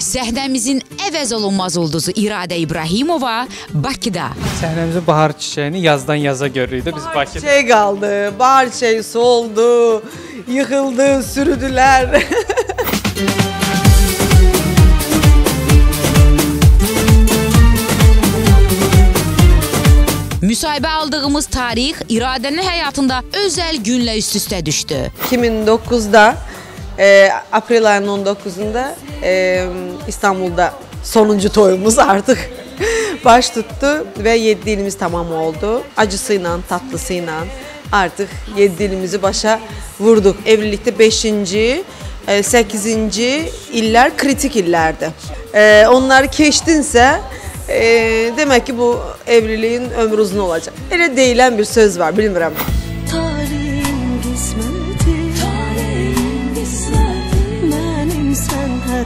səhnəmizin əvəz olunmaz ulduzu İradə İbrahimova Bakıda. Səhnəmizin bahar çiçəyini yazdan yaza görürük biz Bakıda. Şey kaldı, bahar çiçeği soldu, yıkıldı, sürüdüler. Müsahibə aldığımız tarix İradənin həyatında özəl günlə üst-üstə düşdü. 2009'da, e, April ayının 19'unda e, İstanbul'da sonuncu toyumuz artık baş tuttu ve 7 ilimiz tamam oldu. Acısıyla, tatlısıyla artık 7 ilimizi başa vurduk. Evlilikte 5. 8. iller kritik illerdi. E, onları keçdinsə, e, demək ki bu evliliğin ömrü uzun olacaq. Elə deyilən bir söz var, bilmirəm.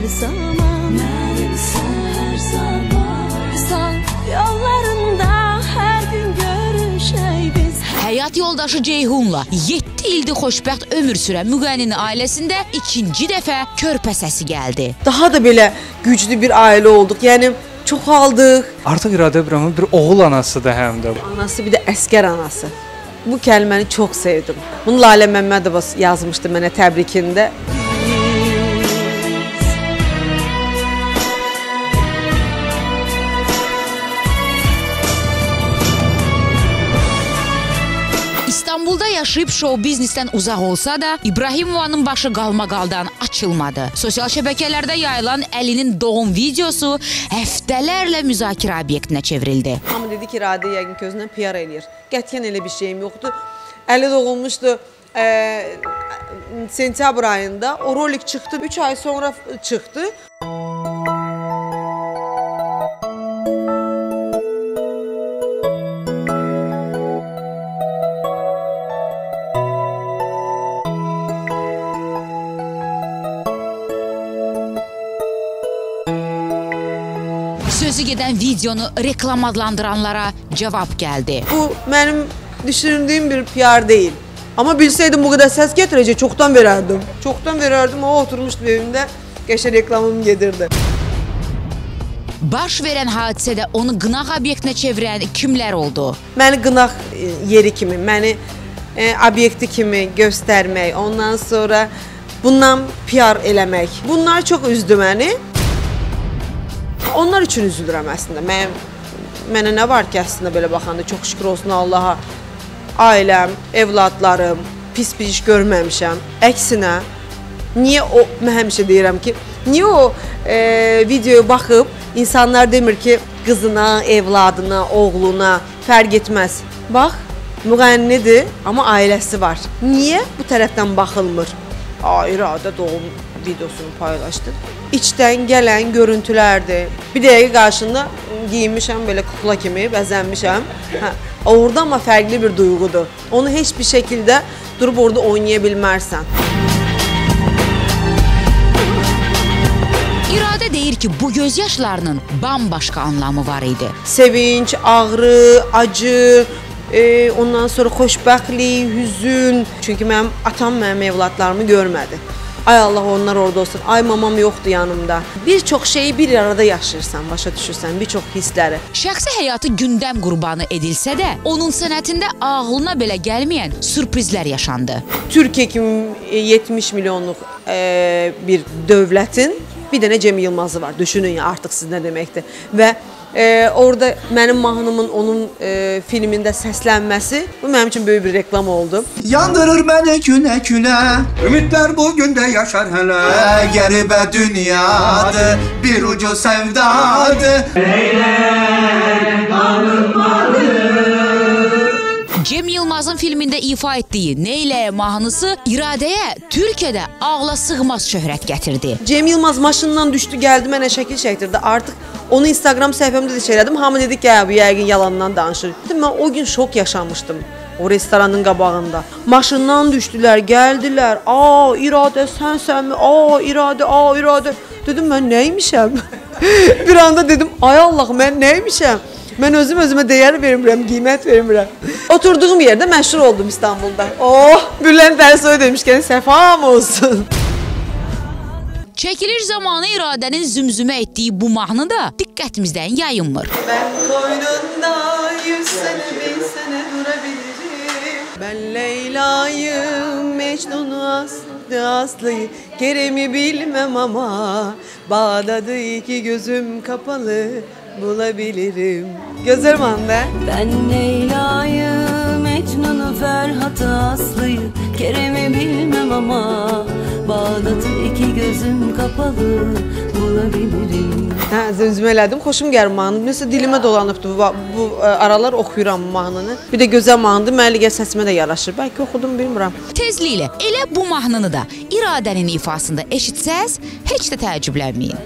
Hər zaman Mənim sən hər zaman Sal yollarında hər gün görüşək biz Həyat yoldaşı Ceyhunla 7 ildir xoşbəxt ömür sürən müğənninin ailəsində ikinci dəfə körpə səsi gəldi. Daha da belə güclü bir ailə olduq. Yəni çoxaldıq. Artıq İradə İbrahimov bir oğul anasıdır həm də. Anası bir də əskər anası. Bu kəlməni çox sevdim. Bunu Lalə Məmmədova yazmışdı mənə təbrikində. İstanbulda yaşayıb şou biznesdən uzaq olsa da, İbrahimovanın başı qalmaqaldan açılmadı. Sosial şəbəkələrdə yayılan Əlinin doğum videosu həftələrlə müzakirə obyektinə çevrildi. Hamı dedi ki, Radə yəqin ki özündən PR eləyir. Qətiyyən elə bir şeyim yoxdur. Əli doğulmuşdu e, sentyabr ayında. O rolik çıxdı. 3 ay sonra çıxdı. Sözü gedən videonu reklam adlandıranlara cavab gəldi. Bu mənim düşündüyüm bir PR deyil. Amma bilsəydim bu qədər səs gətirəcək, çoxdan verərdim. Çoxdan verərdim, o oturmuşdu evimdə, qəşə reklamım gedirdi. Baş verən hadisədə onu qınaq obyektinə çevirən kimlər oldu? Məni qınaq e, yeri kimi, məni e, obyekti kimi göstərmək, ondan sonra bundan PR eləmək. Bunlar çox üzdü məni. Onlar üçün üzülürəm əslində. Mən mənə nə var ki, əslində belə baxanda çox şükür olsun Allaha. Ailəm, evladlarım pis bir iş görməmişəm. Əksinə niyə o mən həmişə deyirəm ki, niyə o e, videoya baxıb insanlar demir ki, qızına, evladına, oğluna fərq etməz. Bax, müğənnidir, amma ailəsi var. Niyə bu tərəfdən baxılmır? A, İradə doğum videosunu paylaşdı. İçdən gələn görüntülərdir. Bir dəqiqə qarşında geyinmişəm belə kukla kimi, bəzənmişəm. Hə, orada amma fərqli bir duyğudur. Onu heç bir şəkildə durub orada oynaya bilmərsən. İradə deyir ki, bu göz yaşlarının bambaşqa anlamı var idi. Sevinç, ağrı, acı, e, ondan sonra xoşbəxtlik, hüzün. Çünki mənim atam mənim evladlarımı görmədi. Ay Allah onlar orada olsun. Ay mamam yoxdur yanımda. Bir çox şeyi bir arada yaşayırsan, başa düşürsən, bir çox hissləri. Şəxsi həyatı gündəm qurbanı edilsə də, onun sənətində ağlına belə gəlməyən sürprizlər yaşandı. Türkiyə kimi e, 70 milyonluq e, bir dövlətin bir dənə Cem Yılmazı var. Düşünün ya artıq siz nə deməkdir. Və e, orada mənim mahnımın onun e, filmində səslənməsi bu mənim üçün böyük bir reklam oldu. Yandırır beni güne güne Ümitler bugün de yaşar hele Geribe dünyadı Bir ucu sevdadı Cem Yılmazın filmində ifa etdiyi Neylə mahnısı İradəyə Türkiyədə ağla sığmaz şöhrət gətirdi. Cem Yılmaz maşından düşdü, gəldi mənə şəkil çəkdirdi. Artıq onu Instagram səhifəmdə də elədim. Hamı dedi ki, "Hə, bu yəqin yalandan danışır." Dedim, mən o gün şok yaşamışdım. O restoranın qabağında. Maşından düşdülər, gəldilər. "A, İradə sənsənmi? A, İradə, a, İradə." Dedim, mən nəymişəm? bir anda dedim, "Ay Allah, mən nəymişəm?" Mən özüm özümə dəyər vermirəm, qiymət vermirəm. Oturduğum yerdə məşhur oldum İstanbulda. Oh, Bülent Ersoy demişkən səfam olsun. Çəkiliş zamanı iradənin zümzümə etdiyi bu mahnı da diqqətimizdən yayınmır. Ben koynunda yüz sene bin sene durabilirim. Ben Leyla'yı Mecnun'u Aslı Aslı'yı Kerem'i bilmem ama Bağdat'ı iki gözüm kapalı bulabilirim. Gözlerim anda Ben Leyla'yı, Mecnun'u, Ferhat'ı, Aslı'yı Kerem'i bilmem ama Bağdat'ı gözüm kapalı bulabilirim Hə, zümzümə elədim. Xoşum gəlir mahnı. Nəsə dilimə dolanıbdı bu, bu ə, aralar oxuyuram mahnını. Bir də gözəl mahnıdır. Mənə elə səsimə də yaraşır. Bəlkə oxudum, bilmirəm. Tezliklə elə bu mahnını da iradənin ifasında eşitsəz, heç də təəccüblənməyin.